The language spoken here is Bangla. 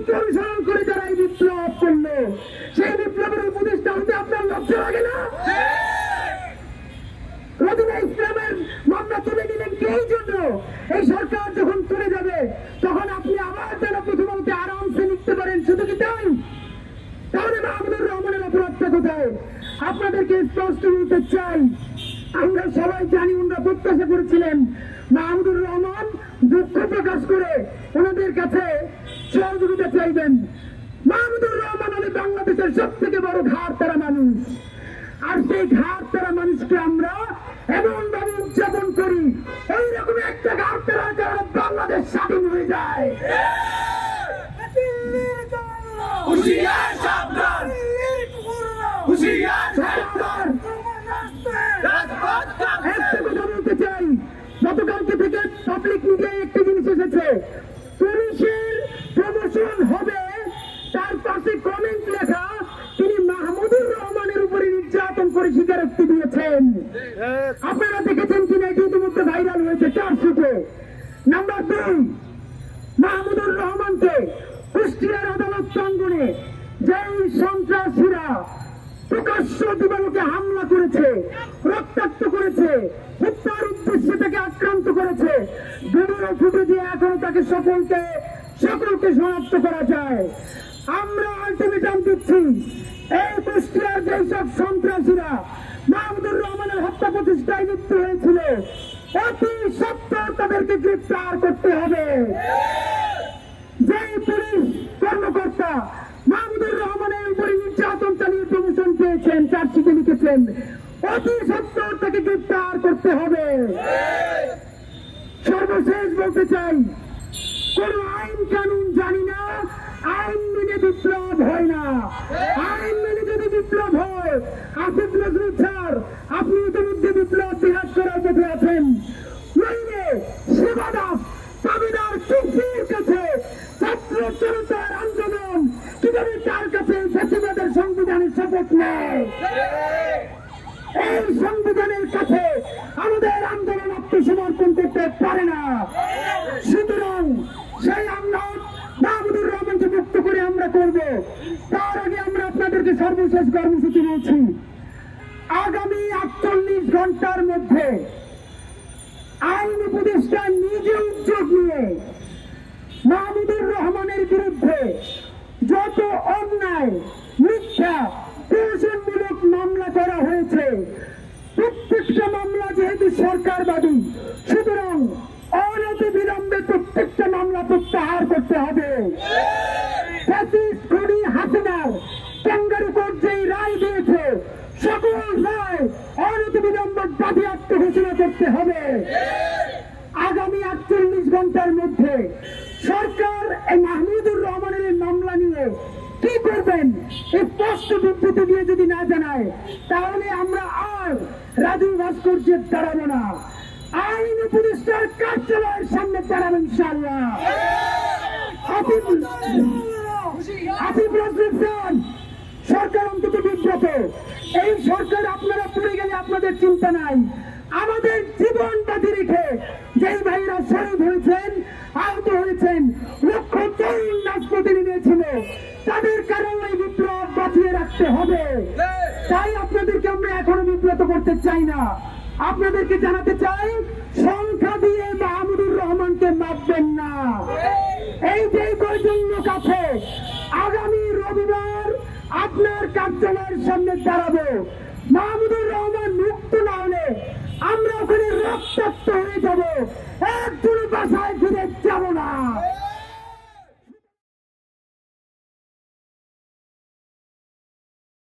রহমানকে অনুসরণ করে যারা এই বিপ্লব করল, সেই বিপ্লবের উপদেষ্টা হতে আপনার লক্ষ্য লাগে না? চাই, আমরা সবাই জানি ওনারা প্রত্যাশা করেছিলেন মাহমুদুর রহমান দুঃখ প্রকাশ করে ওনাদের কাছে সহযোগিতা চাইবেন। মাহমুদুর রহমান হলে বাংলাদেশের সব থেকে বড় ঘাট তারা মানুষ। আর সেই ঘাট তারা মানুষকে আমরা এমন ভাবে উদযাপন করি এইরকম একটা ঘাট তারা কারণে বাংলাদেশ স্বাধীন হয়ে যায়। হুশিয়ার সাবধান। হুশিয়ার সাবধান। একটা কথা বলতে চাই গতকালকে থেকে পাবলিক মিডিয়ায় একটা জিনিস এসেছে। করে স্বীকারোক্তি দিয়েছেন। আপনারা দেখেছেন কিনা এটি ইতিমধ্যে ভাইরাল হয়েছে চারশোতে। নাম্বার দুই মাহমুদুর রহমানকে কুষ্টিয়ার আদালত প্রাঙ্গনে যেই সন্ত্রাসীরা প্রকাশ্য দিবালোকে হামলা করেছে রক্তাক্ত করেছে হত্যার উদ্দেশ্যে তাকে আক্রান্ত করেছে। ভিডিও ফুটেজে এখনও তাকে সকলকে সকলকে শনাক্ত করা যায়। আমরা আলটিমেটাম দিচ্ছি এই কুষ্টিয়ার যেসব সন্ত্রাসীরা মাহমুদুর রহমানের হত্যা প্রতিষ্ঠায় লিপ্ত হয়েছিল, অতি সত্তর তাদেরকে গ্রেপ্তার করতে হবে। যে পুলিশ কর্মকর্তা মাহমুদুর রহমানের উপরে নির্যাতন চালিয়ে প্রমোশন পেয়েছেন চার্জশিটে লিখেছেন, অতি সত্তর তাকে গ্রেপ্তার করতে হবে। সর্বশেষ বলতে চাই, কোন আইন কানুন জানি না, আইন মেনে বিপ্লব হয় না। আইন বিপ্লব হয়। আসিফ নজরুল স্যার আপনি ইতিমধ্যে বিপ্লব বিরাট করার পথে আছেন। এই সংবিধানের কাছে আমাদের আন্দোলন পারে না। সুতরাং সেই আন্দোলন মাহমুদুর করে আমরা করব। তার আগে আমরা আপনাদেরকে সর্বশেষ কর্মসূচি নিয়েছি আগামী আটচল্লিশ ঘণ্টার মধ্যে আইন উপদেষ্টা নিজে উদ্যোগ নিয়ে মাহমুদুর রহমানের বিরুদ্ধে যত অন্যায়, মিথ্যা প্রয়োজনমূলক মামলা করা হয়েছে, প্রত্যেকটা মামলা যেহেতু সরকারবাদী, সুতরাং অনতি বিলম্বে প্রত্যেকটা মামলা প্রত্যাহার করতে হবে। হাসিনার সকল রায় অনতি বিলম্বে ঘোষণা করতে হবে। আগামী আটচল্লিশ ঘণ্টার মধ্যে সরকার এই মাহমুদুর রহমানের মামলা নিয়ে কি করবেন? স্পষ্ট বিবৃতি দিয়ে যদি না জানায়, তাহলে আমরা আর রাজু ভাস্কর্যের দাঁড়াবো না। আইন উপদেষ্টার কার্যালয়ের সামনে দাঁড়াবো ইনশাল্লাহ হাফিজ হাফিজ নজরুল সরকার অন্তত বিব্রত। এই সরকার আপনারা পড়ে গেলে আপনাদের চিন্তা নাই। আমাদের জীবন বাজি রেখে যেই ভাইরা শহীদ হয়েছেন, আহত হয়েছেন, লক্ষ তরুণ রাজপথে নেমেছিল তাদের কারণে এই বিপ্লব বাঁচিয়ে রাখতে হবে। তাই আপনাদেরকে আমরা এখনও বিব্রত করতে চাই না। আপনাদেরকে জানাতে চাই, সংখ্যা দিয়ে মাহমুদুর রহমানকে মাপবেন না। এই যে কয়জন লোক আছে আপনার কার্যালয়ের সামনে দাঁড়াবো। মাহমুদুর রহমান মুক্ত না হলে আমরা ওখানে রক্তাক্ত হয়ে যাব। না